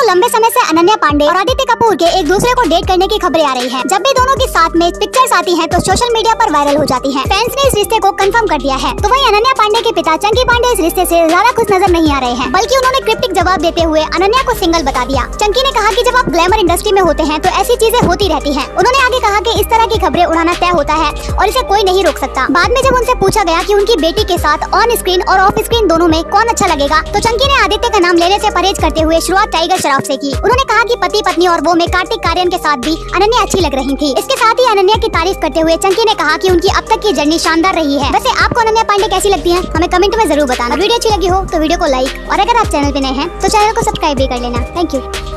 तो लंबे समय से अनन्या पांडे और आदित्य कपूर के एक दूसरे को डेट करने की खबरें आ रही हैं। जब भी दोनों के साथ में पिक्चर्स आती हैं तो सोशल मीडिया पर वायरल हो जाती हैं। फैंस ने इस रिश्ते को कंफर्म कर दिया है तो वहीं अनन्या पांडे के पिता चंकी पांडे इस रिश्ते से ज़्यादा खुश नज़र नहीं आ रहे हैं, बल्कि उन्होंने क्रिप्टिक जवाब देते हुए अनन्या को सिंगल बता दिया चंकी ने कहा की जब आप ग्लैमर इंडस्ट्री में होते हैं तो ऐसी चीज़ें होती रहती है उन्होंने आगे कहा की इस तरह की खबरें उड़ाना तय होता है और इसे कोई नहीं रोक सकता बाद में जब उनसे पूछा गया की उनकी बेटी के साथ ऑन स्क्रीन और ऑफ़ स्क्रीन दोनों में कौन अच्छा लगेगा तो चंकी ने आदित्य का नाम लेने से परहेज करते हुए शुरुआत टाइगर श्रॉफ से की। उन्होंने कहा कि पति, पत्नी और वो में कार्तिक कार्यन के साथ भी अनन्या अच्छी लग रही थी। इसके साथ ही अनन्या की तारीफ़ करते हुए चंकी ने कहा कि उनकी अब तक की जर्नी शानदार रही है। वैसे आपको अनन्या पांडे कैसी लगती है? हमें कमेंट में ज़रूर बताना। वीडियो अच्छी लगी हो तो वीडियो को लाइक और अगर आप चैनल पे नए हैं तो चैनल को सब्सक्राइब भी कर लेना। Thank you.